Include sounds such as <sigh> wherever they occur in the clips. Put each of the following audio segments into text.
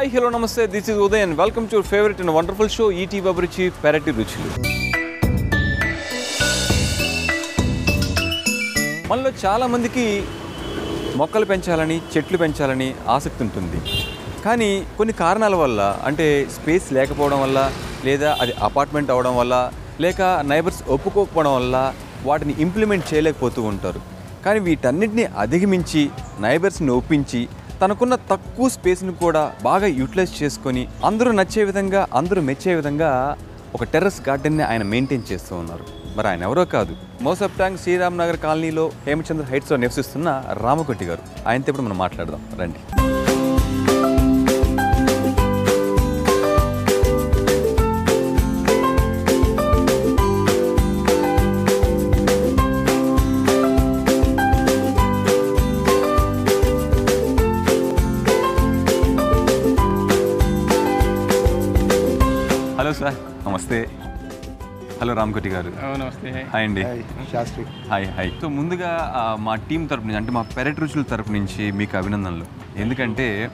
Hi hello namaste. This is Uday and welcome to favourite and wonderful show ET బబురుచి పెరటి రుచులు మనలో చాలామందికి మొక్కలు పెంచాలని చెట్లు పెంచాలని ఆసక్తి ఉంటుంది. కానీ కొన్ని కారణాల వల్ల అంటే స్పేస్ లేకపోవడం వల్ల లేదా అది అపార్ట్మెంట్ అవడం వల్ల లేక నైబర్స్ ఒప్పుకోకపోవడం వల్ల వాటిని ఇంప్లిమెంట్ చేయలేకపోతూ ఉంటారు. కానీ వీటన్నిటిని అధిగమించి నైబర్స్ని ఒప్పించి తనకున్న తక్కువ స్పేస్ని కూడా బాగా యూటిలైజ్ చేసుకొని అందరూ నచ్చే విధంగా అందరూ మెచ్చే విధంగా ఒక టెర్రస్ గార్డెన్ని ఆయన మెయింటైన్ చేస్తూ ఉన్నారు. మరి ఆయన ఎవరో కాదు. మోసప్ ట్యాంక్ శ్రీరామ్ నగర్ కాలనీలో హేమచంద్ర హైట్స్లో నివసిస్తున్న రామకొట్టి గారు. ఆయనతో ఇప్పుడు మనం మాట్లాడదాం. రండి. నమస్తే. హలో రామకొట్టి గారు. నమస్తే హాయ్. అండి. శాస్త్రి. Hi hi. సో ముందుగా మా టీం తరపు నుంచి అంటే మా పెరట్ రుచుల తరపు నుంచి మీకు అభినందనలు. ఎందుకంటే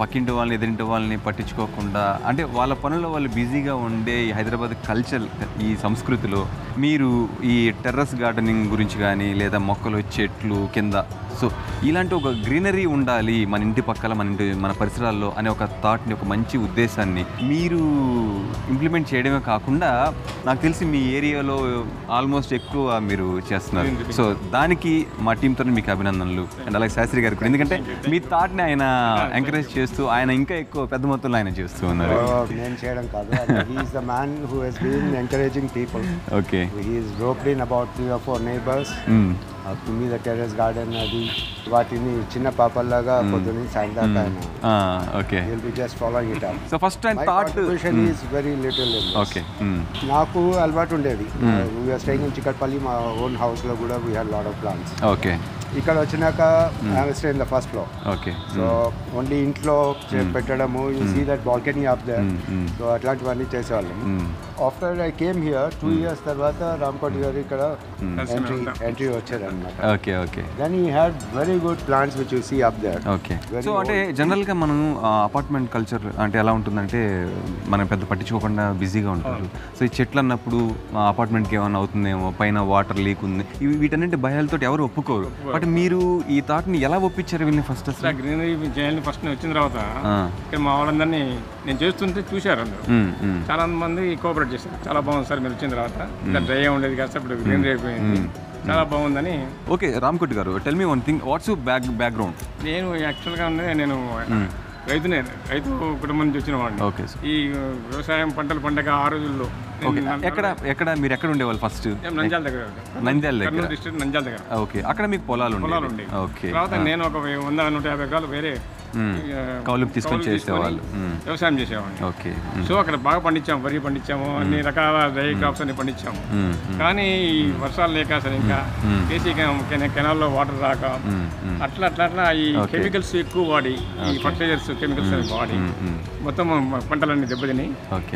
పక్కింటి వాళ్ళని ఎదురింటి వాళ్ళని పట్టించుకోకుండా అంటే వాళ్ళ పనుల్లో వాళ్ళు బిజీగా ఉండే ఈ హైదరాబాద్ కల్చర్ ఈ సంస్కృతిలో మీరు ఈ టెర్రస్ గార్డెనింగ్ గురించి కానీ లేదా మొక్కలు చెట్లు కింద సో ఇలాంటి ఒక గ్రీనరీ ఉండాలి మన ఇంటి పక్కల మన ఇంటి మన పరిసరాల్లో అనే ఒక థాట్ని ఒక మంచి ఉద్దేశాన్ని మీరు ఇంప్లిమెంట్ చేయడమే కాకుండా నాకు తెలిసి మీ ఏరియాలో ఆల్మోస్ట్ ఎక్కువ మీరు చేస్తున్నారు. సో దానికి మా టీం తరఫున మీకు అభినందనలు. అండ్ అలాగే శాస్త్రి గారికి. ఎందుకంటే మీ థాట్ని ఆయన ఎంకరేజ్ చేస్తూ ఆయన ఇంకా ఎక్కువ పెద్ద మొత్తంలో ఆయన చేస్తూ ఉన్నారు. నేను చేయడం కాదు. He's the man who has been encouraging people okay he's roped in about three or four neighbours to me the terrace garden అది. వాటిని చిన్న పాపల్లాగా పొద్దున్న సాయంత్రం okay. Will be just following it so first my thought contribution is very little okay నాకు అలవాటు ఉండేది. We are staying in Chikkadpally మా ఓన్ హౌస్లో కూడా we had lot of plants okay ఇక్కడ వచ్చినాక I stay in the first floor okay so only ఇంట్లో పెట్టడము. You see that balcony of mm. So అట్లాంటివన్నీ చేసేవాళ్ళము after I came here two years తర్వాత రామ్కోట్ గారు ఇక్కడ ఎంట్రీ ఎంట్రీ వచ్చారు అనమాట okay okay then he had very good plants which you see up there okay so అంటే జనరల్గా మనం అపార్ట్మెంట్ కల్చర్ అంటే ఎలా ఉంటుందంటే మనం పెద్ద పట్టించుకోకుండా బిజీగా ఉంటారు సో ఈ చెట్లు అన్నప్పుడు అపార్ట్మెంట్కి ఏమైనా అవుతుందేమో పైన వాటర్ లీక్ ఉంది. ఇవి వీటన్నింటి భయాలతో ఎవరు ఒప్పుకోరు. బట్ మీరు ఈ థాట్ని ఎలా ఒప్పించారు వీళ్ళని ఫస్ట్ అసలు? గ్రీనరీ చేయాలని ఫస్ట్ వచ్చిన తర్వాత. ఇక్కడ మా వాళ్ళందరినీ నేను చేస్తుంటే చూశారు అందరూ. చాలా మంది కోఆపరేట్ చేశారు చాలా బాగుంది సార్ మీరు వచ్చిన తర్వాత. ఇలా డ్రై ఉండేది కాస్త ఇప్పుడు గ్రీనరీ అయిపోయింది చాలా బాగుందని. Okay Ramkot garu tell me one thing what's back background నేను యాక్చువల్గా ఉన్నది నేను రైతునే రైతు కుటుంబం నుంచి వచ్చిన వాడిని. ఓకే ఈ వ్యవసాయం పంటలు పండగ ఆ రోజుల్లో ఎక్కడ ఎక్కడ మీరు ఎక్కడ ఉండేవాళ్ళు ఫస్ట్ నంద్యాల దగ్గర నంద్యాల దగ్గర. డిస్ట్రిక్ట్ నంద్యాల దగ్గర. ఓకే అక్కడ మీకు పొలాలు పొలాలు ఉండేవి. ఓకే. తర్వాత నేను ఒక వంద నూట యాభై ఎకరాలు వేరే కౌలుకు తీసుకొని కౌలుకు చేసేవాళ్ళు. మ్మ్. వ్యవసాయం చేసేవాడిని. ఓకే సో అక్కడ బాగా పండించాము వరి పండించాము అన్ని రకాల డ్రై క్రాప్స్ అన్ని పండించాము. కానీ ఈ వర్షాలు లేక అసలు ఇంకా కేసీ కెనాల్లో వాటర్ రాక. అట్లా అట్లా అట్లా ఈ కెమికల్స్ ఎక్కువ వాడి ఈ ఫర్టిలైజర్స్ కెమికల్స్ అవి వాడి. మొత్తం పంటలన్నీ దెబ్బతిని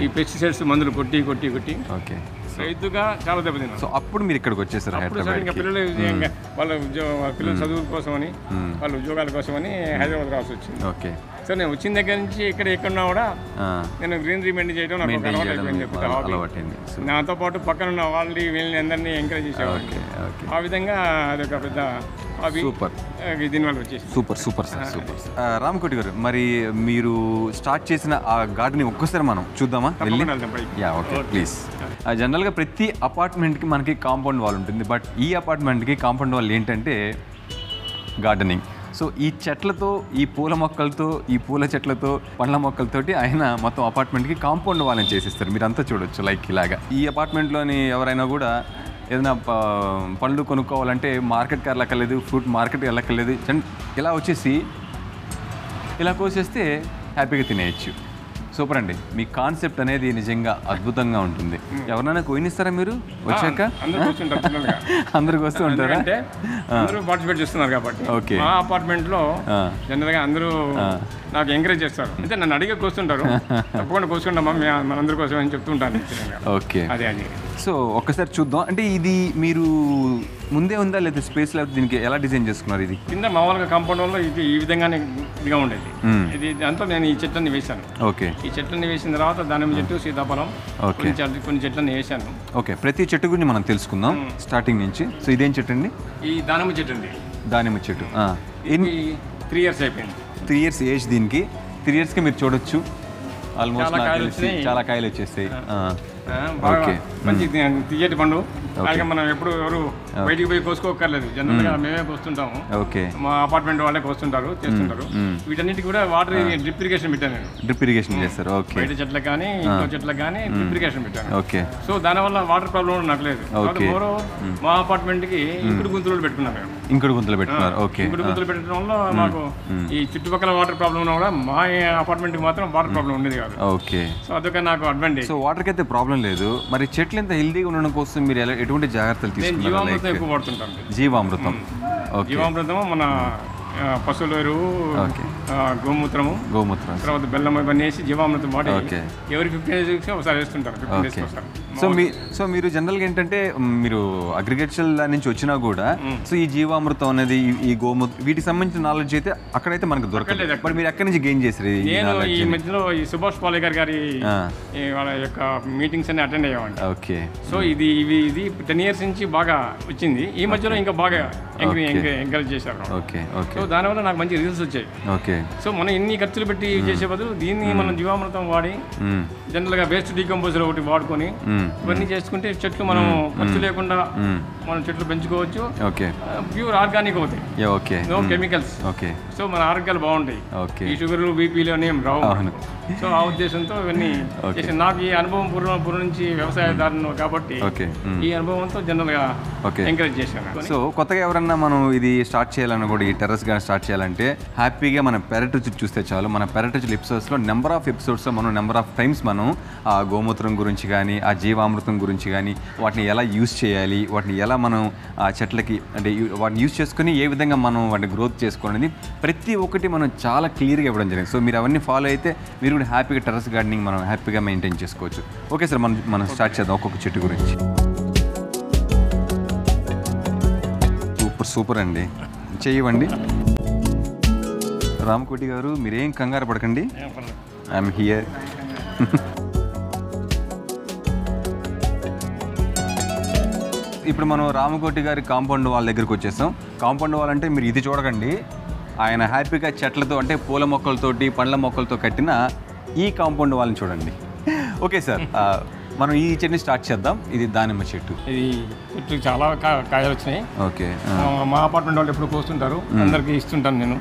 ఈ పెస్టిసైడ్స్ మందులు కొట్టి కొట్టి కొట్టి ఓకే రైతుగా చాలా దెబ్బతిన్నాం. సో అప్పుడు మీరు ఇక్కడికి వచ్చేసారు ఇంకా పిల్లలు వాళ్ళ పిల్లల చదువుల కోసమని వాళ్ళ ఉద్యోగాల కోసమని హైదరాబాద్ రావాల్సి వచ్చింది. ఓకే. సో నేను వచ్చిన దగ్గర నుంచి ఇక్కడ ఎక్కడున్నా కూడా నేను గ్రీనరీ మెయింటైన్ చేయడం నాకు ఒక అలవాటు ఒక. అలవాటైంది నాతో పాటు పక్కన ఉన్న వాళ్ళని వీళ్ళని అందరినీ ఎంకరేజ్ చేసేవాడిని. ఓకే ఆ విధంగా అదొక పెద్ద hobby super. Super super sir super Ramakoti garu మరి మీరు స్టార్ట్ చేసిన ఆ గార్డెన్ ఒక్కసారి మనం చూద్దామా? వెళ్ళి. Yeah okay. ప్లీజ్. జనరల్గా ప్రతి అపార్ట్మెంట్కి మనకి కాంపౌండ్ వాల్ ఉంటుంది. బట్ ఈ అపార్ట్మెంట్కి కాంపౌండ్ వాల్ ఏంటంటే గార్డెనింగ్ సో ఈ చెట్లతో ఈ పూల మొక్కలతో ఈ పూల చెట్లతో పండ్ల మొక్కలతోటి ఆయన మొత్తం అపార్ట్మెంట్కి కాంపౌండ్ వాళ్ళని చేసిస్తారు. మీరు అంతా చూడొచ్చు లైక్ ఇలాగా. ఈ అపార్ట్మెంట్లోని ఎవరైనా కూడా ఏదైనా ప- పండ్లు కొనుక్కోవాలంటే మార్కెట్కి వెళ్ళక్కర్లేదు ఫ్రూట్ మార్కెట్కి వెళ్ళక్కర్లేదు. జన్- ఇలా వచ్చేసి ఇలా కోసేస్తే హ్యాపీగా తినేయచ్చు. సూపర్ అండి. మీ కాన్సెప్ట్ అనేది నిజంగా అద్భుతంగా ఉంటుంది. ఎవరైనా కోయినిస్తారా మీరు? వచ్చాక? అందరూ కూర్చుంటారు పిల్లలుగా <laughs> అందరికి వస్తూ ఉంటారా? అంటే అందరూ పార్టిసిపేట్ చేస్తున్నారు కాబట్టి. ఓకే. మా అపార్ట్మెంట్లో ఆ. జనరల్గా అందరూ నాకు ఎంకరేజ్ చేస్తారు. అయితే నన్ను అడిగే కూర్చుంటారు <laughs> తప్పకుండా కూర్చుంటామా? మనందరి కోసం అని చెప్తుంటాను. ఓకే. అదే అది. సో ఒక్కసారి చూద్దాం. అంటే ఇది మీరు ముందే ఉందా? లేదా స్పేస్ లేకపోతే దీనికి ఎలా డిజైన్ చేసుకున్నారు ఇది? కింద మామూలుగా కాంపౌండ్ వల్ల ఇది ఈ విధంగానే ఇదిగా ఉండేది. ఇది దాంట్లో నేను ఈ చెట్లని వేశాను. ఓకే. ఈ చెట్లని వేసిన తర్వాత దానిమ్మ చెట్టు సీతాఫలం ఓకే. కొన్ని చెట్లు- కొన్ని చెట్లని వేశాను. ఓకే. ప్రతి చెట్టు గురించి మనం తెలుసుకుందాం స్టార్టింగ్ నుంచి. సో ఇదేం చెట్టు అండి? ఈ దానిమ్మ చెట్టు ఉంది దానిమ్మ చెట్టు. ఎన్ని త్రీ ఇయర్స్ అయిపోయింది. త్రీ ఇయర్స్ ఏజ్ దీనికి. త్రీ ఇయర్స్కి మీరు చూడొచ్చు. ఆల్మోస్ట్ చాలా కాయలు వచ్చేస్తాయి. బాగా ఓకే. మంచి తి- తీయటి పండు అలాగే మనం ఎప్పుడు ఎవరు బయటికి పోయి కోసుకోకర్లేదు జనరల్గా మేమే కోస్తుంటాము. ఓకే మా అపార్ట్మెంట్ వాళ్ళే కోస్తుంటారు చేస్తుంటారు. వీటన్నిటికి కూడా వాటర్ డ్రిప్ ఇరిగేషన్ పెట్టాను నేను. డ్రిప్ ఇరిగేషన్ చేస్తారు. ఓకే బయట చెట్లకు కానీ ఇంట్లో చెట్లకు కానీ డ్రిప్ ఇరిగేషన్ పెట్టాను. ఓకే సో దానివల్ల వాటర్ ప్రాబ్లం నాకు లేదు. ఓకే. మోరో మా అపార్ట్మెంట్కి ఇంకుడు గుంతలు పెట్టుకున్నాం మేము. ఇంకుడు గుంతలు పెట్టుకున్నారు. ఓకే ఇంకుడు గుంతలు పెట్టడం వల్ల మాకు ఈ చుట్టుపక్కల వాటర్ ప్రాబ్లం ఉన్నా కూడా మా అపార్ట్మెంట్కి మాత్రం వాటర్ ప్రాబ్లం ఉండేది కాదు. ఓకే సో అదొక నాకు అడ్వాంటేజ్ సో వాటర్కి అయితే ప్రాబ్లం లేదు. మరి చెట్లు ఎంత హెల్దీగా ఉండడం కోసం మీరు ఎలా ఎటువంటి జాగ్రత్తలు నేను తీసుకున్నారు? జీవామృతం మన పశువుల ఎరువు గోమూత్రము గోమూత్రం. తర్వాత బెల్లం ఇవన్నీ వేసి జీవామృతం వాడి ఓకే. ఎవరి ఫిఫ్టీన్ డేస్ ఒకసారి వేస్తుంటారు ఫిఫ్టీన్ డేస్ ఒకసారి సో మీ సో మీరు జనరల్గా ఏంటంటే మీరు అగ్రికల్చర్ నుంచి వచ్చినా కూడా సో ఈ జీవామృతం అనేది ఈ- గోమూత్రం వీటికి సంబంధించిన నాలెడ్జ్ అయితే అక్కడైతే మనకు దొరకలేదు బట్ మీరు ఎక్కడి నుంచి గెయిన్ చేసారు ఈ నేను ఈ మధ్యలో ఈ సుభాష్ పాలేకర్ గారి వాళ్ళ యొక్క మీటింగ్స్ అన్ని అటెండ్ అయ్యామండి ఓకే. సో ఇది ఇవి ఇది టెన్ ఇయర్స్ నుంచి బాగా వచ్చింది. ఈ మధ్యలో ఇంకా బాగా ఎంకరేజ్ చేశారు. Okay okay. దానివల్ల నాకు మంచి రిజల్ట్స్ వచ్చాయి. ఓకే. సో మనం ఎన్ని ఖర్చులు పెట్టి చేసే బదులు దీన్ని మనం జీవామృతం వాడి జనరల్గా వేస్ట్ డీకంపోజర్ ఒకటి వాడుకొని ఇవన్నీ చేసుకుంటే చెట్లు మనం ఖర్చు లేకుండా. మనం చెట్లు పెంచుకోవచ్చు. ఓకే. ప్యూర్ ఆర్గానిక్ అవుతాయి okay no chemicals okay so మన ఆరోగ్యాలు బాగుంటాయి. ఓకే ఈ షుగర్లు బీపీలు అని ఏం రావు. సో ఆ ఉద్దేశంతో ఇవన్నీ. చేసి నాకు ఈ అనుభవం పూర్వం పూర్వం నుంచి వ్యవసాయదారును కాబట్టి మ్. ఈ అనుభవంతో జనరల్గా ఓకే. ఎంకరేజ్ చేశాను సో కొత్తగా ఎవరన్నా మనం ఇది స్టార్ట్ చేయాలన్నా కూడా ఈ టెర్రస్ గానీ స్టార్ట్ చేయాలంటే హ్యాపీగా మన పెరట్ రుచి చూస్తే చాలు మన పెరట్ రుచుల ఎపిసోడ్స్లో నెంబర్ ఆఫ్ ఎపిసోడ్స్లో మనం నెంబర్ ఆఫ్ టైమ్స్ మనం ఆ గోమూత్రం గురించి కానీ ఆ జీవామృతం గురించి కానీ వాటిని ఎలా యూస్ చేయాలి వాటిని ఎలా మనం ఆ చెట్లకి అంటే వాటిని యూస్ చేసుకుని ఏ విధంగా మనం వాటిని గ్రోత్ చేసుకోవాలనేది ప్రతి ఒక్కటి మనం చాలా క్లియర్గా ఇవ్వడం జరిగింది సో మీరు అవన్నీ ఫాలో అయితే మీరు కూడా హ్యాపీగా టెర్రస్ గార్డెనింగ్ మనం హ్యాపీగా మెయింటైన్ చేసుకోవచ్చు. ఓకే సార్ మనం మనం స్టార్ట్ చేద్దాం ఒక్కొక్క చెట్టు గురించి. సూపర్ సూపర్ అండి. చెయ్యవండి రామకోటి గారు మీరేం కంగారు పడకండి. ఐఎమ్ హియర్ ఇప్పుడు మనం రామకోటి గారి కాంపౌండ్ వాళ్ళ దగ్గరికి వచ్చేసాం. కాంపౌండ్ వాల్ అంటే మీరు ఇది చూడకండి. ఆయన హ్యాపీగా చెట్లతో అంటే పూల మొక్కలతోటి పండ్ల మొక్కలతో కట్టిన ఈ కాంపౌండ్ వాళ్ళని చూడండి. ఓకే సార్ <laughs> మనం ఈ చెట్టుని స్టార్ట్ చేద్దాం. ఇది దానిమ్మ చెట్టు. ఇది చెట్టు చాలా కాయలు వచ్చినాయి. ఓకే మా అపార్ట్మెంట్ వాళ్ళు ఎప్పుడు కోస్తుంటారు. అందరికి ఇస్తుంటాను నేను.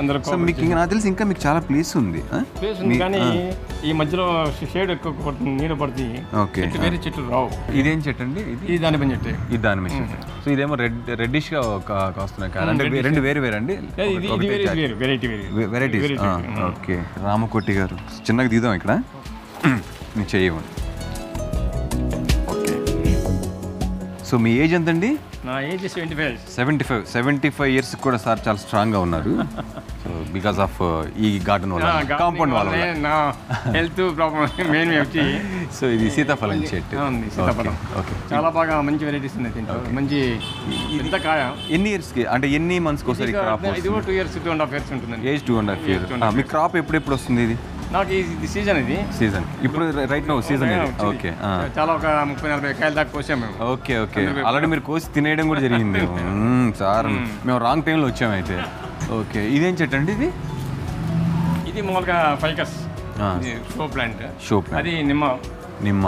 అందరూ సో మీకు ఇంకా నాకు తెలిసి ఇంకా మీకు చాలా ప్లేస్ ఉంది? ప్లేస్ ఉంది కానీ ఈ మధ్యలో షేడ్ ఎక్కువ పడుతుంది నీడ పడుతుంది. ఓకే వేరే చెట్లు రావు. ఇదేం చెట్టు అండి ఇది? ఇది దాని పని చెట్టు. ఇది దానిమ్మ చెట్టు. సో ఇదేమో రెడ్ రెడ్డిష్గా కాస్తున్నాయి కాదు అంటే రెండు వేరు వేరు అండి వెరైటీ వేరే. వెరైటీస్ ఓకే రామకోటి గారు. చిన్నగా తీద్దాం ఇక్కడ. మీరు చేయవండి సో మీ ఏజ్ ఎంతండి? నా age seventy five. Seventy five. Seventy five years కూడా సార్ చాలా స్ట్రాంగ్గా ఉన్నారు. సో బికాస్ ఆఫ్ ఈ గార్డెన్ వల్ల కాంపౌండ్ వల్ల. నా హెల్త్ ప్రాబ్లమ్ మెయిన్ వచ్చి. సో ఇది సీతాఫలం చెట్టు. ఉంది సీతాఫలం. ఓకే చాలా బాగా మంచి వెరైటీస్ ఉన్నాయి దీంట్లో. మంచి ఇంత కాయ. ఎన్ని ఇయర్స్కి అంటే ఎన్ని మంత్స్కి ఒకసారి క్రాప్ ఇది two years two and half years ఉంటుందండి. Age two and half year me crop ఎప్పుడు ఎప్పుడు వస్తుంది ఇది? నాకు ఇది సీజన్ ఇది. సీజన్. ఇప్పుడు రైట్ నో సీజన్ ఓకే చాలా ఒక ముప్పై నలభై కాయల దాకా కోసాం మేము. Okay okay. ఆల్రెడీ మీరు కోసి తినేయడం కూడా జరిగింది. <laughs> సార్. మేము. రాంగ్ టైంలో వచ్చాము అయితే. ఓకే ఇదేం చెట్టు అండి ఇది? ఇది మామూలుగా ficus. Show plant. Show plant. అది నిమ్మ. నిమ్మ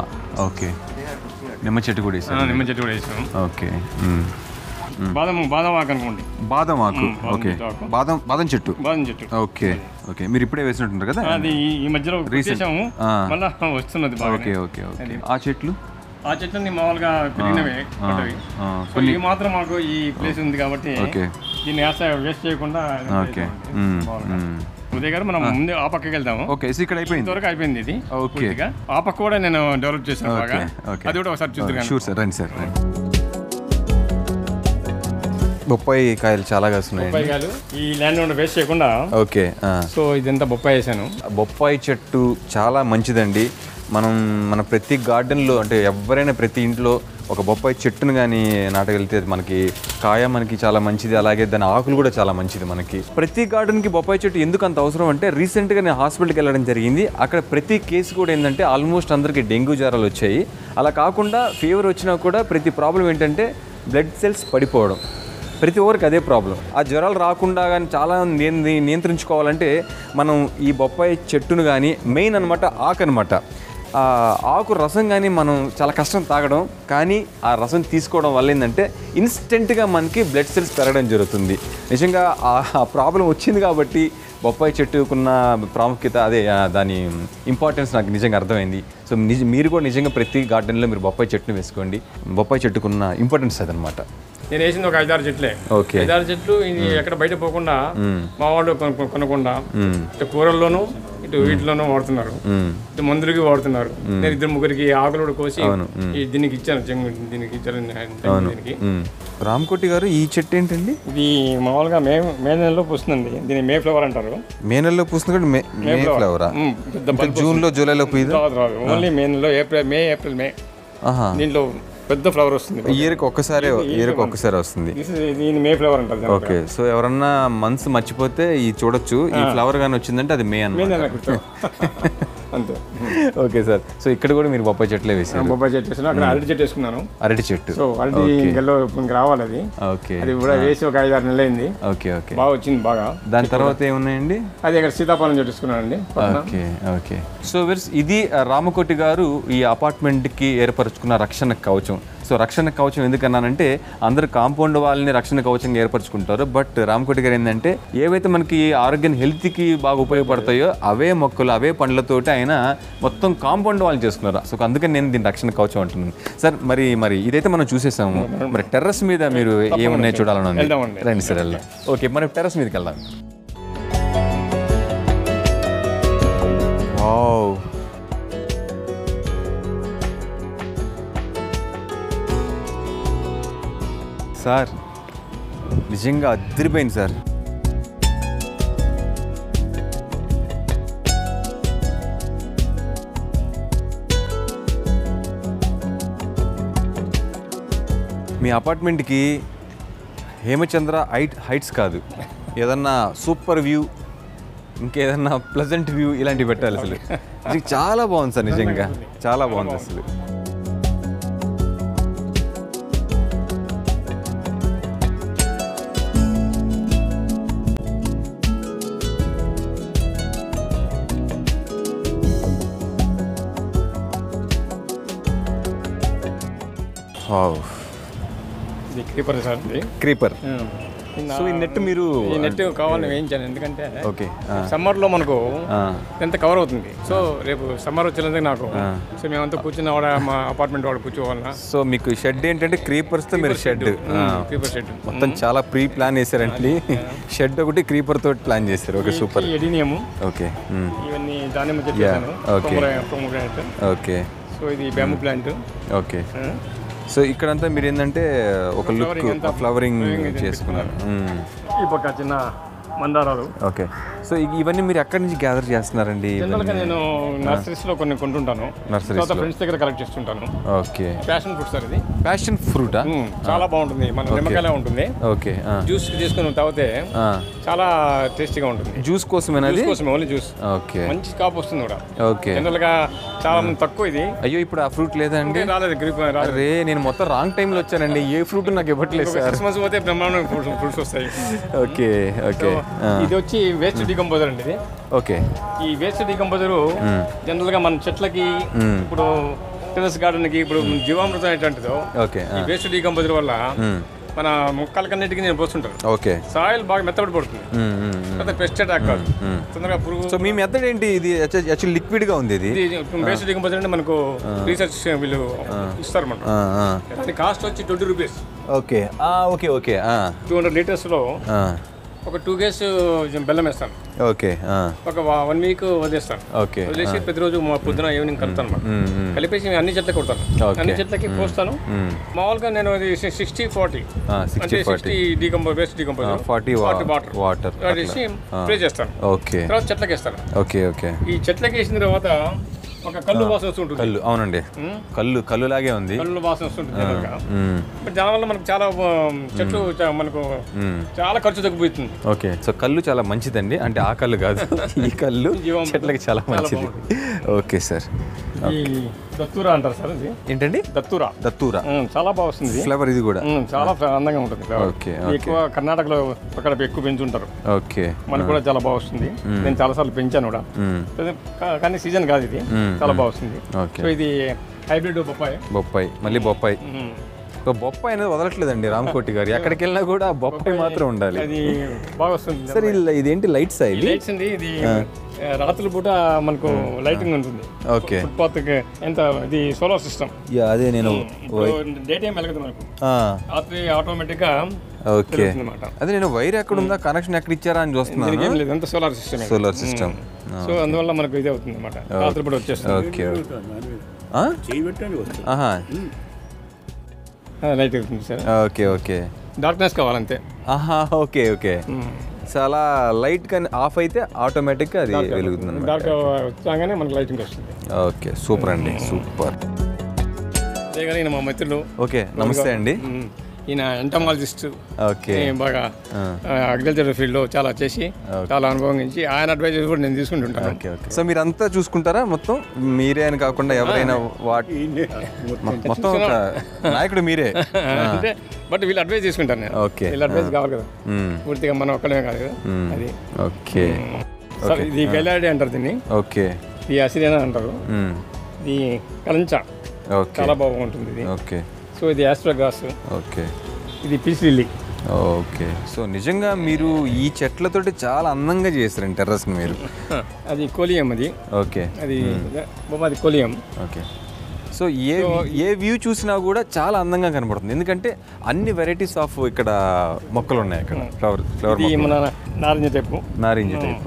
ఓకే. నిమ్మ చెట్టు కూడా ఆ, వేసారు నిమ్మ చెట్టు కూడా వేసాం. ఓకే. బాదం బాదం ఆకు అనుకోండి. బాదం ఆకు ఓకే. బాదం బాదం చెట్టు. బాదం చెట్టు. ఓకే. ఓకే మీరు ఇప్పుడే వేసినట్టుంటారు కదా? అది ఈ- ఈ మధ్యలో చేసాము. మళ్ళా వస్తున్నది ఓకే ఓకే ఓకే. ఆ చెట్లు? ఆ చెట్లని మామూలుగా పెరిగినవే సో ఇది మాత్రం మాకు ఈ ప్లేస్ ఉంది కాబట్టి దీన్ని వేస్ట్ చేయకుండా ఓకే. ఉదయ్ గారు మనం ముందే ఆ పక్కకి వెళ్దాము. ఓకే ఇక్కడ అయిపోయింది. ఇంతవరకు అయిపోయింది ఇది. ఓకే. ఆ పక్క కూడా నేను డెవలప్ చేశాను బాగా. అది కూడా ఒకసారి చూద్దాం షూర్ సార్ రండి సార్ రండి. బొప్పాయి కాయలు చాలా బొప్పాయి కాయలు ఈ ల్యాండ్ ఉండి వేస్ట్ చేయకుండా ఓకే. సో ఇదంతా బొప్పాయి వేసాను. బొప్పాయి చెట్టు చాలా మంచిదండి. మనం మన ప్రతి గార్డెన్లో అంటే ఎవరైనా ప్రతి ఇంట్లో ఒక బొప్పాయి చెట్టును కానీ నాటగలిగితే అది మనకి కాయ మనకి చాలా మంచిది అలాగే దాని ఆకులు కూడా చాలా మంచిది మనకి. ప్రతి గార్డెన్కి బొప్పాయి చెట్టు ఎందుకు అంత అవసరం అంటే రీసెంట్గా నేను హాస్పిటల్కి వెళ్ళడం జరిగింది. అక్కడ ప్రతి కేసు కూడా ఏంటంటే ఆల్మోస్ట్ అందరికీ డెంగ్యూ జ్వరాలు వచ్చాయి. అలా కాకుండా ఫీవర్ వచ్చినా కూడా ప్రతి ప్రాబ్లం ఏంటంటే బ్లడ్ సెల్స్ పడిపోవడం. ప్రతి ఒక్కరికి అదే ప్రాబ్లం. ఆ జ్వరాలు రాకుండా కానీ చాలా నియంత్రించుకోవాలంటే మనం ఈ బొప్పాయి చెట్టును కానీ మెయిన్ అనమాట ఆకు అనమాట ఆకు రసం కానీ మనం చాలా కష్టం తాగడం. కానీ ఆ రసం తీసుకోవడం వల్ల ఏంటంటే ఇన్స్టెంట్గా మనకి బ్లడ్ సెల్స్ పెరగడం జరుగుతుంది. నిజంగా ఆ ప్రాబ్లం వచ్చింది కాబట్టి బొప్పాయి చెట్టుకున్న ప్రాముఖ్యత అదే దాని ఇంపార్టెన్స్ నాకు నిజంగా అర్థమైంది. సో నిజ మీరు కూడా నిజంగా ప్రతి గార్డెన్లో మీరు బొప్పాయి చెట్టును వేసుకోండి. బొప్పాయి చెట్టుకున్న ఇంపార్టెన్స్ అదనమాట నేను వేసింది ఒక ఐదారు చెట్లే. ఐదారు చెట్లు ఇది ఎక్కడ బయట పోకుండా మా వాళ్ళు కొను- కొనకుండా ఇటు కూరల్లోనూ ఇటు వీటిలోనూ వాడుతున్నారు. ఇటు మందులకి వాడుతున్నారు. నేను ఇద్దరు ముగ్గురికి ఆకులు కోసి దీనికి ఇచ్చాను దీనికి ఇచ్చాను దీనికి. రామకోటి గారు ఈ చెట్టు ఏంటండి? ఇది మామూలుగా మే మే నెలలో పూస్తుందండి. దీన్ని మే ఫ్లవర్ అంటారు. మే నెలలో పూస్తుంది మే ఫ్లవరా. ఇంకా జూన్లో జూలైలో పూయదు? ఓన్లీ మే నెలలో ఏప్రిల్ మే ఏప్రిల్ మే. దీంట్లో పెద్ద ఫ్లవర్ వస్తుంది ఇయర్కి ఒక్కసారే ఇయర్కి ఒక్కసారి వస్తుంది. మే ఫ్లవర్ అంటారు. ఓకే సో ఎవరన్నా మంత్స్ మర్చిపోతే ఈ చూడొచ్చు. ఈ ఫ్లవర్ కానీ వచ్చిందంటే అది మే అన్నమాట. <laughs> అంతే. Okay sir. సో ఇక్కడ కూడా మీరు బొప్పాయి చెట్లే వేసారు బొబ్బాయి చెట్టు వేసిన. అక్కడ అరటి చెట్టు వేసుకున్నాను. అరటి చెట్టు. సో అరటి గెల్లో రావాలి అది. ఓకే. అది కూడా వేసి ఒక ఐదు ఆరు నెలలు అయింది ఓకే ఓకే. బాగా వచ్చింది బాగా. దాని తర్వాత ఏమున్నాయండి? అది ఇక్కడ సీతాఫలం చెట్టు వేసుకున్నానండి. పక్కన. Okay okay. సో విర్స్ ఇది రామకోటి గారు ఈ అపార్ట్మెంట్కి ఏర్పరచుకున్న రక్షణ కవచం. సో రక్షణ కవచం ఎందుకన్నానంటే అందరూ కాంపౌండ్ వాళ్ళని రక్షణ కవచంగా ఏర్పరచుకుంటారు. బట్ రామకోటి గారు ఏంటంటే ఏవైతే మనకి ఆరోగ్యం హెల్త్కి బాగా ఉపయోగపడతాయో అవే మొక్కలు అవే పండ్లతోటి ఆయన మొత్తం కాంపౌండ్ వాళ్ళు చేసుకున్నారు. సో అందుకని నేను దీని రక్షణ కవచం అంటున్నాను. సార్ మరి మరి ఇదైతే మనం చూసేసాము. మరి టెర్రస్ మీద మీరు ఏమున్నాయో చూడాలని. రండి సార్ వెళ్దాం. ఓకే మనం టెర్రస్ మీదకి వెళ్దాం. వావ్. సార్. నిజంగా అద్దరిపోయింది సార్. మీ అపార్ట్మెంట్కి హేమచంద్ర హైట్ హైట్స్ కాదు. ఏదన్నా సూపర్ వ్యూ ఇంకేదన్నా ప్లజెంట్ వ్యూ ఇలాంటివి పెట్టాలి అసలు. ఇది చాలా బాగుంది సార్ నిజంగా. చాలా బాగుంది అసలు. ఇది క్రీపర్ సార్ ఇది. క్రీపర్ సో ఈ నెట్ మీరు ఈ నెట్ కావాలని వేయించాను. ఎందుకంటే ఓకే సమ్మర్లో మనకు ఎంత కవర్ అవుతుంది? సో రేపు సమ్మర్ వచ్చినందుకు నాకు సో మేమంతా కూర్చున్న వాడ మా అపార్ట్మెంట్ వాడు కూర్చోవాలన్నా. సో మీకు షెడ్ ఏంటంటే క్రీపర్స్తో మీరు షెడ్ క్రీపర్ షెడ్ మొత్తం చాలా ప్రీ ప్లాన్ చేశారండి షెడ్ ఒకటి క్రీపర్ తోటి ప్లాన్ చేశారు. ఓకే సూపర్ ఎడినియము ఓకే ఇవన్నీ దానిమ్మ చెట్లు. పొమగ్రానైట్ ఓకే సో ఇది బ్యాంబూ ప్లాంట్ ఓకే సో ఇక్కడంతా మీరు ఏంటంటే ఒక లుక్ ఫ్లవరింగ్ చేసుకున్నారు. ఈ పక్క చిన్న మందారాలు. ఓకే. సో ఇవన్నీ మీరు ఎక్కడి నుంచి గ్యాదర్ చేస్తున్నారండి? జనరల్గా నేను నర్సరీస్లో కొన్ని కొంటుంటాను. తర్వాత ఫ్రెండ్స్ దగ్గర కలెక్ట్ చేస్తుంటాను. ఓకే. ప్యాషన్ ఫ్రూట్ సార్ ఇది. ప్యాషన్ ఫ్రూటా చాలా బాగుంటుంది. మన నిమ్మకాయలా ఉంటుంది. ఓకే. జ్యూస్ తీసుకుని తాగితే చాలా టేస్టీగా ఉంటుంది. జ్యూస్ జ్యూస్ కోసం ఓన్లీ జ్యూస్ ఓకే మంచి కాపు వస్తుంది కూడా. ఓకే జనరల్గా చాలా మంది తక్కువ ఇది. అయ్యో ఇప్పుడు ఆ ఫ్రూట్ లేదా అండి ఇంకా రాలేదు గ్రిప్ రాలేదు. అరే నేను మొత్తం రాంగ్ టైంలో వచ్చానండి. ఏ ఫ్రూట్ నాకు ఇవ్వట్లేదు సార్. మంత్స్ పోతే బ్రహ్మాండ ఫ్రూట్స్ వస్తాయి. ఓకే ఓకే ఇది వచ్చి వేస్ట్ డికంపోజర్ అండి ఇది. ఓకే ఈ వేస్ట్ డికంపోజర్ జనరల్గా మన చెట్లకి ఇప్పుడు టెరస్ గార్డెన్కి ఇప్పుడు జీవామృతం ఏంటంటుందో ఓకే వేస్ట్ డికంపోజర్ వల్ల మన మొక్కలకన్నిటికీ నేను పోస్తుంటాను. ఓకే. సాయిల్ బాగా మెత్తబడి పడుతుంది. తర్వాత పెస్ట్ అటాక్ కాదు. తొందరగా పురుగు సో మీ మెథడ్ ఏంటి? ఇది యాక్చువల్ లిక్విడ్గా ఉంది ఇది. వేస్ట్ డికంపోజర్ అంటే మనకు రీసెర్చ్ వీళ్ళు ఇస్తారు ఆ. దాని కాస్ట్ వచ్చి ట్వంటీ రూపీస్ ఓకే. ఆ, ఓకే ఓకే. ఆ, టూ హండ్రెడ్ లీటర్స్లో ఆ. ఒక టూ కేస్ బెల్లం వేస్తాను. ఓకే ఒక వన్ వీక్ వదిలేస్తాను. ఓకే వదిలేసి ప్రతిరోజు పొద్దున ఈవినింగ్ కలుపుతాను. కలిపేసి అన్ని చెట్లకి కొడతాను. అన్ని చెట్లకి పోస్తాను మామూలుగా నేను సిక్స్టీ ఫార్టీ అంటే 60 forty sixty decompose waste decompose forty water water వేసి స్ప్రే చేస్తాను. ఓకే. తర్వాత చెట్లకి వేస్తాను ఓకే ఓకే. ఈ చెట్లకి వేసిన తర్వాత ఒక కళ్ళు వాసన వస్తుంటుంది. కళ్ళు అవునండి. కళ్ళు కళ్ళులాగే ఉంది. కళ్ళు వాసన వస్తుంటుంది జనరల్గా. దానివల్ల మనకు చాలా ఆ, చెట్టు చా- మనకు. చాలా ఖర్చు తగ్గిపోతుంది. ఓకే. సో కళ్ళు చాలా మంచిదండి. అంటే ఆ కళ్ళు కాదు. <laughs> ఈ కళ్ళు చెట్లకి చాలా మంచిది. Okay sir. దత్తూరా అంటారు సార్ ఇది. ఏంటండి? దత్తూరా. దత్తూరా. చాలా బాగా వస్తుంది. ఫ్లేవర్ ఇది కూడా. చాలా అందంగా ఉంటుంది. ఓకే, ఎక్కువ కర్ణాటకలో అక్కడ ఎక్కువ పెంచుంటారు. ఓకే. మనకు కూడా చాలా బాగా వస్తుంది. నేను చాలా సార్లు పెంచాను కూడా. కానీ సీజన్ కాదు ఇది. చాలా బాగా వస్తుంది. ఓకే. సో ఇది హైబ్రిడ్ బొప్పాయి. బొప్పాయి. మళ్ళీ బొప్పాయి. సో బొప్పాయి అనేది వదలట్లేదండి రామకోటి గారు. ఎక్కడికి వెళ్ళినా కూడా బొప్పాయి మాత్రం ఉండాలి. అది బాగా వస్తుంది సార్ ఇది- ఇదేంటి లైట్స్ ఇది లైట్స్ ఉంది. ఇది రాత్రి పూట మనకు లైటింగ్ ఉంటుంది. ఓకే. ఫుట్పాత్ ఎంత ఇది సోలార్ సిస్టమ్ యా అదే నేను డే టైం వెలగదు మనకు. ఆ, రాత్రి ఆటోమేటిక్గా ఓకే. అదే నేను వైర్ ఎక్కడ ఉందా? కనెక్షన్ ఎక్కడ ఇచ్చారా అని చూస్తున్నాను దీనికి ఏం లేదు అంత solar system solar system so అందువల్ల మనకు ఇది అవుతుంది అనమాట రాత్రి పూట వచ్చేస్తుంది. ఓకే ఆ? ఆహా. లైట్ అవుతుంది సార్. Okay okay. డార్క్నెస్ కావాలంతే. ఆహా ఓకే ఓకే. చాలా లైట్ కానీ ఆఫ్ అయితే ఆటోమేటిక్గా అది వెలుగుతుంది డార్క్ వచ్చాగానే మనకు లైటింగ్ వస్తుంది. ఓకే సూపర్ అండి సూపర్. మా మిత్రులు. ఓకే నమస్తే అండి. ఈయన ఎంటమాలజిస్ట్ ఓకే. బాగా అగ్రికల్చర్ ఫీల్డ్లో చాలా చేసి చాలా అనుభవం ఇచ్చి ఆయన అడ్వైజెస్ కూడా నేను తీసుకుంటుంటాను. సో మీరంతా చూసుకుంటారా మొత్తం? మీరే అని కాకుండా ఎవరైనా వాటి <laughs> మొత్తం నాయకుడు మీరే. <laughs> అంటే బట్ వీళ్ళు అడ్వైజ్ తీసుకుంటాను నేను. ఓకే. వీళ్ళు అడ్వైజ్ కావాలి కదా. పూర్తిగా మనం ఒక్కడమే కాదు కదా. అది. ఓకే. సార్ ఇది గైలాడి అంటారు దీన్ని. ఓకే. ఇది అసిరియనా అంటారు. ఇది కలంచ ఓకే. చాలా బాగుంటుంది ఇది. ఓకే. సో ఇది ఆస్ట్రోగాస్ ఓకే. ఇది పీస్ లిల్లీ ఓకే. సో నిజంగా మీరు ఈ చెట్లతోటి చాలా అందంగా చేస్తారండి టెర్రస్ మీరు. అది కోలియం అది. ఓకే. అది అది కోలియం. ఓకే. సో ఏ ఏ వ్యూ చూసినా కూడా చాలా అందంగా కనబడుతుంది. ఎందుకంటే అన్ని వెరైటీస్ ఆఫ్ ఇక్కడ మొక్కలు ఉన్నాయి ఇక్కడ ఫ్లవర్ ఫ్లవర్ మన నారింజ టైపు. నారింజ టైప్.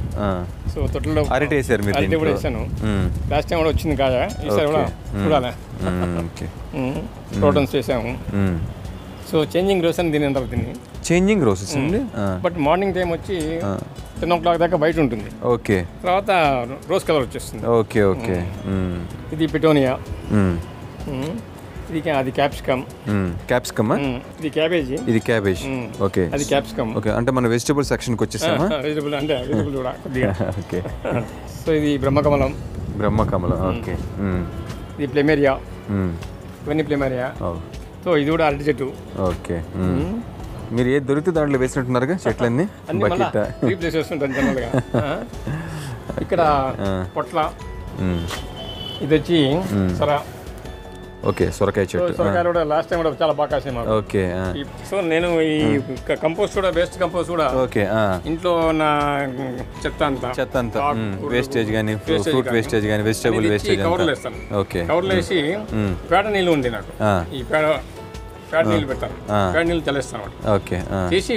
సో తొట్టలో అరటి వేసారు మీరు అరటి కూడా వేసాను. లాస్ట్ టైం కూడా వచ్చింది కాదా? ఈసారి కూడా చూడాలి. ఓకే ప్రోటన్స్ చేసాము. సో చేంజింగ్ రోస్ అని దీని అంటారు దీన్ని. చేంజింగ్ రోసెస్ అండి బట్ మార్నింగ్ టైం వచ్చి టెన్ ఓ క్లాక్ దాకా బయట ఉంటుంది. ఓకే. తర్వాత రోజ్ కలర్ వచ్చేస్తుంది. Okay okay. ఇది పిటోనియా. ఇది అది క్యాప్సికమ్. క్యాప్సికమా? ఇది క్యాబేజీ. ఇది క్యాబేజ్. ఓకే. అది క్యాప్సికమ్. ఓకే. అంటే మన వెజిటబుల్ సెక్షన్కి వచ్చేసామా? వెజిటబుల్ అంటే వెజిటబుల్ కూడా కొద్దిగా. <laughs> ఓకే. సో ఇది బ్రహ్మకమలం. బ్రహ్మకమలం. ఓకే. ఇది ప్లెమేరియా. ఇవన్నీ ప్లెమేరియా. సో ఇది కూడా అరటి చెట్టు. ఓకే. మీరు ఏది దొరికితే దాంట్లో వేసినట్టున్నారుగా చెట్లన్నీ? <laughs> బకెట్. <laughs> ఇక్కడ పొట్ల. ఇది వచ్చి సరా. ఓకే సొరకాయ చెట్టు. సొరకాయలు కూడా లాస్ట్ టైం కూడా చాలా బాగా కాసాయి ఓకే సో నేను ఈ కంపోస్ట్ కూడా వేస్ట్ కంపోస్ట్ కూడా ఓకే. ఇంట్లో ఉన్న చెత్త అంతా చెత్త అంతా. వేస్టేజ్ కానీ ఫ్రూట్. వేస్టేజ్ కానీ వెజిటబుల్ వేస్టేజ్ కవర్లో వేస్తాను. ఓకే. కవర్లో వేసి పేడ నీళ్ళు ఉంది నాకు. ఈ పేడ పేడ నీళ్ళు పెడతాను ఆ. పేడ నీళ్ళు అన్నమాట. ఓకే. తీసి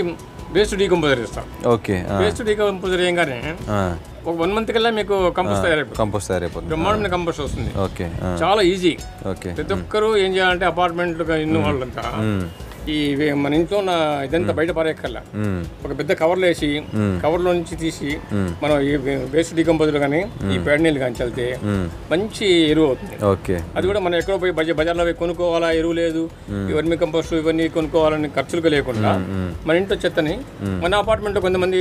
వేస్ట్ డీకంపోజర్ చేస్తాను ఓకే. వేస్ట్ డీకంపోజర్ చేయగానే ఆ. ఒక వన్ మంత్ కల్లా మీకు కంపోస్ట్ తయారైపోతుంది కంపోస్ట్ తయారైపోతుంది బ్రహ్మాండమైన కంపోస్ట్ వస్తుంది ఓకే. చాలా ఈజీ ఓకే ప్రతి ఒక్కరు ఏం చేయాలంటే అపార్ట్మెంట్లు ఇన్ని వాళ్ళంతా ఈ మన ఇంట్లో ఉన్న ఇదంతా బయట పారేయక్కర్లా. ఒక పెద్ద కవర్లో వేసి కవర్లో నుంచి తీసి మనం ఈ వేస్ట్ డీకంపోజర్ కానీ ఈ పేడ నీళ్ళు కానీ చల్లితే మంచి ఎరువు అవుతుంది. ఓకే. అది కూడా మనం ఎక్కడో పోయి బజ- బజార్లో పోయి కొనుక్కోవాలా? ఎరువు లేదు. ఇవన్నీ కంపోస్ట్ ఇవన్నీ కొనుక్కోవాలని ఖర్చులుగా లేకుండా మన ఇంట్లో చెత్తని మన అపార్ట్మెంట్లో కొంతమంది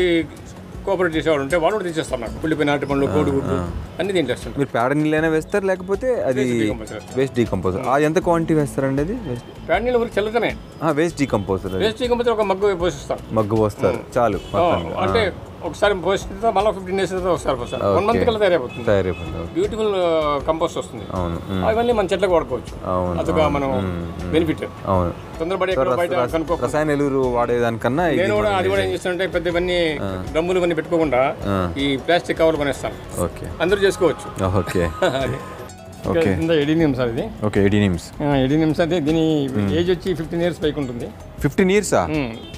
కోఆపరేట్ చేసేవాళ్ళు ఉంటే వాళ్ళు కూడా తీసేస్తారు నాకు. కుళ్ళిపోయిన అరటి పండ్లు కోడిగుడ్లు అన్ని దీంట్లో మీరు పేడ నీళ్ళైనా వేస్తారు లేకపోతే అది. వేస్ట్ డీకంపోజర్ అది ఎంత క్వాంటిటీ వేస్తారండి అది? పేడ నీళ్ళు ఊరికి చల్లటమే వేస్ట్ డీకంపోజర్ వేస్ట్ డీకంపోజర్ ఒక మగ్గు పోషిస్తాం మగ్గు పోస్తారు. చాలు అంటే ఒకసారి పోసిన మళ్ళీ ఫిఫ్టీన్ డేస్ తర్వాత ఒకసారి పోస్తారు. వన్ మంత్ కల్లా తయారైపోతుంది. తయారైపోయింది ఓకే. బ్యూటిఫుల్ కంపోస్ట్ వస్తుంది. అవును. అవన్నీ మన చెట్లకు వాడుకోవచ్చు. అవును అదొక మనం బెనిఫిట్ అవును. తొందరపడి బయట కనుక్కో రసాయన ఎరువులు వాడేదానికన్నా నేను కూడా అది కూడా ఏం చేస్తానంటే పెద్ద ఇవన్నీ డ్రమ్ములు ఇవన్నీ పెట్టుకోకుండా ఈ ప్లాస్టిక్ కవర్లు కొనేస్తాను. ఓకే. అందరూ చేసుకోవచ్చు. ఓకే. <laughs> అది. ఓకే. ఎడీనియం సార్ ఇది. ఓకే ఎయిటీ నిమ్స్ ఎడీనియం అంటే దీని ఏజ్ వచ్చి ఫిఫ్టీన్ ఇయర్స్ పైకి ఉంటుంది ఫిఫ్టీన్ ఇయర్సా.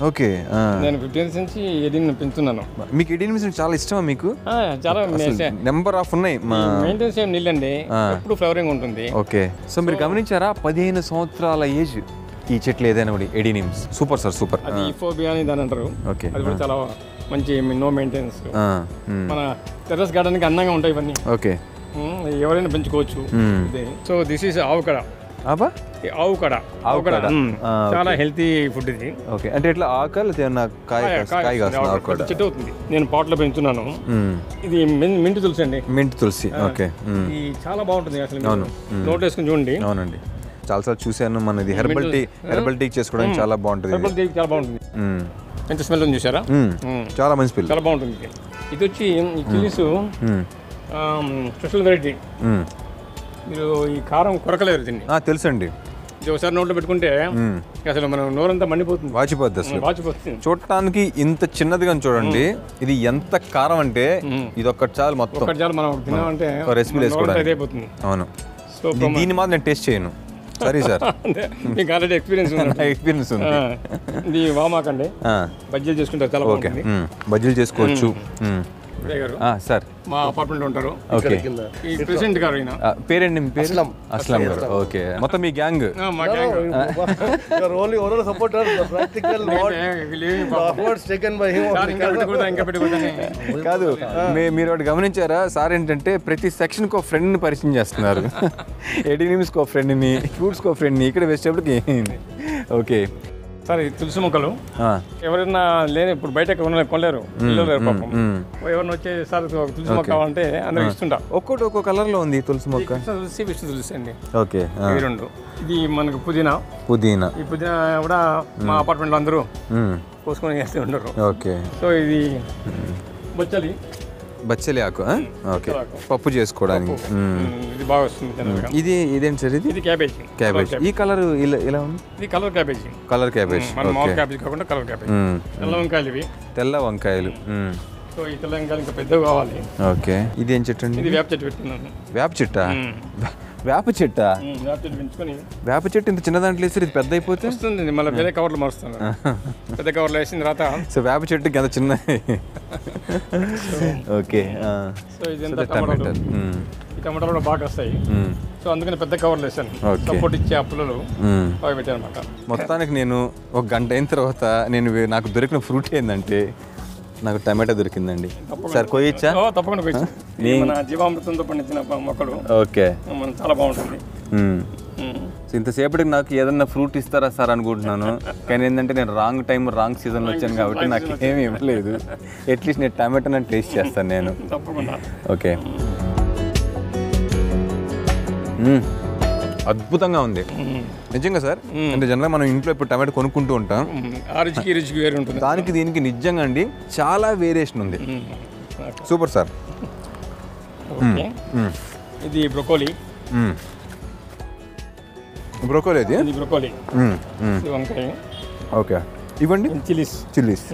ఓకే. నేను ఫిఫ్టీన్ ఇయర్స్ నుంచి ఎడీనియం పెంచుతున్నాను. మీకు ఎయిటీ నిమ్స్ చాలా ఇష్టమా మీకు? చాలా నెంబర్ ఆఫ్ ఉన్నాయి మెయింటెనెన్స్ ఏం నీళ్ళండి ఎప్పుడు ఫ్లవరింగ్ ఉంటుంది. ఓకే సో మీరు గమనించారా? పదిహేను సంవత్సరాల ఏజ్ ఈ చెట్లు ఏదైనా కూడా ఎయిటీ నిమ్స్ సూపర్ సార్ సూపర్ అది ఈఫోబియా అని దాని అంటారు. ఓకే అది కూడా చాలా మంచి నో మెయింటెనెన్స్. మన టెర్రస్ గార్డెన్కి అందంగా ఉంటాయి ఇవన్నీ. ఓకే ఎవరైనా పెంచుకోవచ్చు. సో దిస్ ఈస్ ఆవుకడ ఆబా ఈ ఆవుకడ ఆవుకడ ఆవుకడ. ఉమ్, ఆ, చాలా హెల్తీ ఫుడ్ ఇది. ఓకే. అంటే ఇట్లా ఆకలి కాయ కాయ-. కూడా? చెట్టు అవుతుంది నేను పాట్లో పెంచుతున్నాను. ఇది మిన్- మింట్ తులసి అండి. మింట్ తులసి. ఓకే. ఇది చాలా బాగుంటుంది అసలు నోట్ వేసుకుని చూడండి. అవునండి. చాలాసార్లు చూశాను మనది హెర్బల్ టీ హెర్బల్ టీ చేసుకోవడానికి చాలా బాగుంటుంది ఇది. హెర్బల్ టీ చాలా బాగుంటుంది. ఎంత స్మెల్ ఉంది చూసారా. చాలా మంచి పిల్ల చాలా బాగుంటుంది. ఇది. ఇది వచ్చి చిల్లీస్. Special variety. మీరు ఈ కారం కొరకలేరు దీన్ని. ఆ, తెలుసండి. ఇది ఒకసారి నోట్లో పెట్టుకుంటే. అసలు మనం నోరంతా మండిపోతుంది. వాచిపోద్ది అసలు. వాచిపోతుంది. చూడటానికి ఇంత చిన్నదిగా చూడండి. ఇది ఎంత కారం అంటే. ఇది ఒక్కటి చాలు మొత్తం. చాలు మనం వేసుకోవడానికి. నోరంతా ఇదైపోతుంది. అవును. సో దీన్ని మాత్రం నేను టేస్ట్ చేయను. సరే <laughs> సార్ మీకు ఆల్రెడీ ఎక్స్పీరియన్స్ ఉంది. <laughs> ఎక్స్పీరియన్స్ ఉంది. ఇది వామాకండి. బజ్జీలు చేసుకుంటారు చాలా ఓకే. బజ్జీలు చేసుకోవచ్చు. సార్. మా అపార్ట్మెంట్ ఉంటారు. ఓకే. ఈ ప్రెసిడెంట్ గారు ఈయన. ఆ, పేరేంటి మీ పేరు? అస్లాం. గారు. ఓకే. మొత్తం మీ గ్యాంగ్ మా gang efforts <laughs> <laughs> taken by him. Sir ఇంకా పెట్టకూడదని కాదు మీ- మీరు ఒకటి గమనించారా? సార్ ఏంటంటే ప్రతి సెక్షన్కి ఒక ఫ్రెండ్ని పరిచయం చేస్తున్నారు. <laughs> ఎడినిమ్స్కి ఒక ఫ్రెండ్ని ఫ్రూట్స్కి ఒక ఫ్రెండ్ని ఇక్కడ వెజిటేబుల్కి ఓకే సార్ ఈ తులసి మొక్కలు. ఆ, ఎవరైనా లేని ఇప్పుడు బయట కొనలే కొనలేరు. పిల్లలు పాపం. ఎవరిని వచ్చే సార్ తులసి మొక్క కావాలంటే అందరికి ఇస్తుంటా. ఒక్కోటి ఒక్కో కలర్లో ఉంది ఈ తులసి మొక్క. తులసి విష్ణు తులసి అండి. ఓకే. ఇవి రెండు. ఇది మనకు పుదీనా. పుదీనా. ఈ పుదీనా కూడా మా అపార్ట్మెంట్లో అందరూ మ్మ్. కోసుకొని వేస్తూ ఉండరు. ఓకే. సో ఇది బొచ్చలి. బచ్చలి ఆకు? ఓకే. పప్పు చేసుకోవడానికి. ఇది బాగా వస్తుంది ఇది ఇదేంటి సార్ ఇది? ఇది క్యాబేజీ. క్యాబేజ్. ఈ కలర్ ఇలా ఇలా ఉంది? ఇది కలర్ క్యాబేజీ. Colour cabbage. మన మామూలు క్యాబేజీ కాకుండా కలర్ క్యాబేజీ. తెల్ల వంకాయలు ఇవి. తెల్ల వంకాయలు. సో ఈ తెల్ల వంకాయలు ఇంకా పెద్దవి కావాలి. ఓకే. ఇది ఏం చెట్టు అండి? ఇది వేప చెట్టు పెట్టుకున్నాను వేప చెట్టా? వేప చెట్టా? వేప చెట్టు చెట్టు ఇంత చిన్న దాంట్లో వేస్తే ఇది పెద్ద అయిపోతే? వస్తుంది మళ్ళీ వేరే కవర్లు మారుస్తాను పెద్ద కవర్లు వేసిన తర్వాత సో వేప చెట్టుకి ఎంత చిన్న? ఓకే. సో ఇది టమాటాలు. ఈ టమాటాలు కూడా బాగా వస్తాయి. సో అందుకని పెద్ద కవర్లు వేసాను. సపోర్ట్ ఇచ్చే మ్మ్. అవి పెట్టాను అనమాట మొత్తానికి నేను ఒక గంట అయిన తర్వాత నేను నాకు దొరికిన ఫ్రూట్ ఏంటంటే నాకు టమాటా దొరికిందండి. సార్ కొయ్యచ్చా తప్పకుండా పోయి మన జీవామృతంతో పండించిన మొక్కలు. ఓకే. మనం చాలా బాగుంటుంది. ఇంతసేపటికి నాకు ఏదన్నా ఫ్రూట్ ఇస్తారా సార్ అనుకుంటున్నాను. కానీ ఏంటంటే నేను రాంగ్ టైం రాంగ్ సీజన్లో వచ్చాను కాబట్టి నాకు ఏమీ ఇవ్వలేదు. అట్లీస్ట్ నేను టమాటో టేస్ట్ చేస్తాను నేను. ఓకే. అద్భుతంగా ఉంది. నిజంగా సార్? అంటే జనరల్గా మనం ఇంట్లో ఇప్పుడు టమాటో కొనుక్కుంటూ ఉంటాం. రుచికి రుచికి వేరు ఉంటుంది. దానికి దీనికి నిజంగా అండి చాలా వేరియేషన్ ఉంది. Super sir. ఇది బ్రొకోలీ. బ్రోకోలీ ఇది బ్రొకోలీ. వంకాయ. ఓకే. ఇవ్వండి. చిల్లీస్. చిల్లీస్.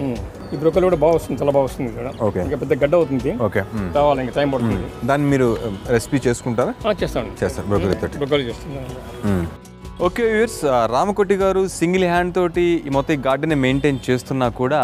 ఈ బ్రొకోలీ కూడా బాగా వస్తుంది చాలా బాగా వస్తుంది ఇక్కడ. ఓకే. ఇంకా పెద్ద గడ్డ అవుతుంది. ఓకే. కావాలి ఇంకా టైం పడుతుంది. దాన్ని మీరు రెసిపీ చేసుకుంటారా? చేస్తాను చేస్తారు బ్రోకోలీ తోటి బ్రొకోలీ చేస్తున్నాను ఓకే వ్యూర్స్ రామకోటి గారు సింగిల్ హ్యాండ్ తోటి ఈ మొత్తం ఈ గార్డెన్ మెయింటైన్ చేస్తున్నా కూడా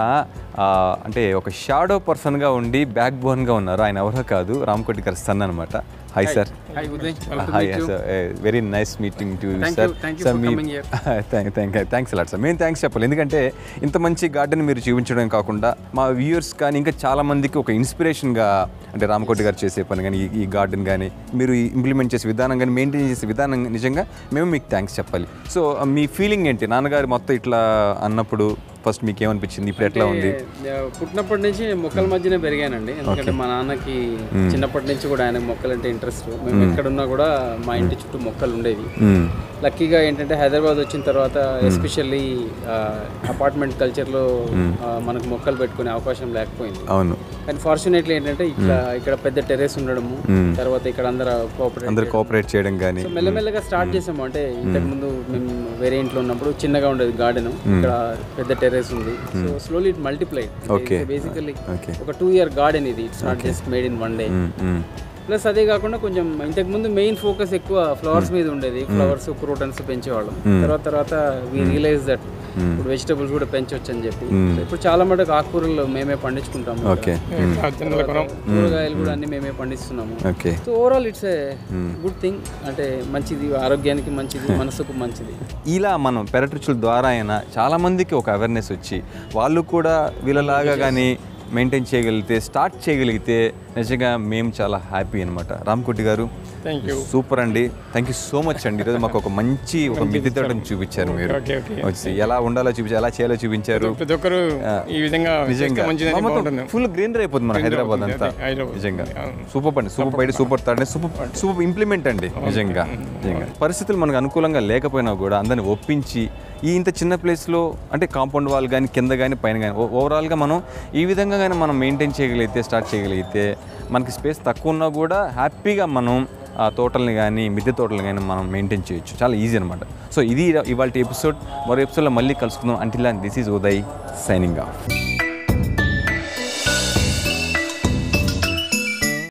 అంటే ఒక షాడో పర్సన్గా ఉండి బ్యాక్ బోన్గా ఉన్నారు. ఆయన ఎవరో కాదు రామకోటి గారు సన్ అనమాట hi sir Hi, Uday. Hi sir very nice meeting to Thank sir you. Thank you sir for మీ coming here. Thank thanks a lot sir మేము థ్యాంక్స్ చెప్పాలి. ఎందుకంటే ఇంత మంచి గార్డెన్ మీరు చూపించడం కాకుండా మా వ్యూయర్స్ కానీ ఇంకా చాలా మందికి ఒక ఇన్స్పిరేషన్గా అంటే రామకోటి గారు చేసే పని కానీ ఈ- ఈ గార్డెన్ కానీ మీరు ఇంప్లిమెంట్ చేసే విధానం కానీ మెయింటైన్ చేసే విధానం నిజంగా మేము మీకు థ్యాంక్స్ చెప్పాలి. సో మీ ఫీలింగ్ ఏంటి? నాన్నగారు మొత్తం ఇట్లా అన్నప్పుడు ఫస్ట్ మీకు ఏమనిపించింది? ఇప్పుడు ఎట్లా ఉంది? అంటే, పుట్టినప్పటి నుంచి మొక్కల మధ్యనే పెరిగానండి. ఎందుకంటే మా నాన్నకి చిన్నప్పటి నుంచి కూడా ఆయన మొక్కలంటే ఇంట్రెస్ట్ మేము ఎక్కడున్నా కూడా మా ఇంటి చుట్టూ మొక్కలు ఉండేవి. లక్కీగా ఏంటంటే హైదరాబాద్ వచ్చిన తర్వాత ఎస్పెషల్లీ అపార్ట్మెంట్ కల్చర్లో మనకు మొక్కలు పెట్టుకునే అవకాశం లేకపోయింది. అవును. కానీ ఫార్చునేట్లీ ఏంటంటే ఇక్కడ ఇక్కడ పెద్ద టెర్రస్ ఉండడము తర్వాత ఇక్కడ అందరూ కోఆపరేట్ అందరు కోఆపరేట్ చేయడం కానీ మెల్లమెల్లగా స్టార్ట్ చేసాము. అంటే ఇంతకు ముందు మేము వేరే ఇంట్లో ఉన్నప్పుడు చిన్నగా ఉండేది గార్డెన్ ఇక్కడ పెద్ద టెర్రస్ ఉంది. So slowly it multiply. Basically ఒక టూ ఇయర్ గార్డెన్ ఇది. It's not just made in one day plus అదే కాకుండా కొంచెం ఇంతకు ముందు మెయిన్ ఫోకస్ ఎక్కువ ఫ్లవర్స్ మీద ఉండేది. ఫ్లవర్స్ క్రూటన్స్ పెంచేవాళ్ళం. తర్వాత తర్వాత వి రియలైజ్ దట్ ఇప్పుడు వెజిటబుల్స్ కూడా పెంచవచ్చు అని చెప్పి ఇప్పుడు చాలా మటుకు ఆకుకూరలు మేమే పండించుకుంటాము కూరగాయలు కూడా అన్ని మేమే పండిస్తున్నాము. Okay so overall it's a good thing అంటే మంచిది ఆరోగ్యానికి మంచిది మనసుకు మంచిది. ఇలా మనం పెరట్రుచుల ద్వారా అయినా చాలా మందికి ఒక అవేర్నెస్ వచ్చి వాళ్ళు కూడా వీళ్ళలాగా కానీ మెయింటైన్ చేయగలిగితే స్టార్ట్ చేయగలిగితే నిజంగా మేము చాలా హ్యాపీ అనమాట రామ్కోటి గారు సూపర్ అండి. థ్యాంక్ యూ సో మచ్ అండి. ఈరోజు మాకు ఒక మంచి ఒక మిద్దె తోటను చూపించారు మీరు. వచ్చి ఎలా ఉండాలో చూపించారు ఎలా చేయాలో చూపించారు. ప్రతి ఒక్కరు ఈ విధంగా నిజంగా. ఫుల్ గ్రీనరీ అయిపోతుంది మన హైదరాబాద్ అంతా. నిజంగా. సూపర్ అండి సూపర్ బయట super third super super implement అండి. నిజంగా. నిజంగా. పరిస్థితులు మనకు అనుకూలంగా లేకపోయినా కూడా అందరిని ఒప్పించి ఈ ఇంత చిన్న ప్లేస్లో అంటే కాంపౌండ్ వాల్ కానీ కింద కానీ పైన కానీ ఓవరాల్గా మనం ఈ విధంగా కానీ మనం మెయింటైన్ చేయగలిగితే స్టార్ట్ చేయగలిగితే మనకి స్పేస్ తక్కువ ఉన్నా కూడా హ్యాపీగా మనం ఆ తోటల్ని కానీ మిద్దె తోటలు కానీ మనం మెయింటైన్ చేయొచ్చు. చాలా ఈజీ అనమాట సో ఇది ఇవాళ ఎపిసోడ్. మరో ఎపిసోడ్లో మళ్ళీ కలుసుకుందాం. Until this is Uday signing off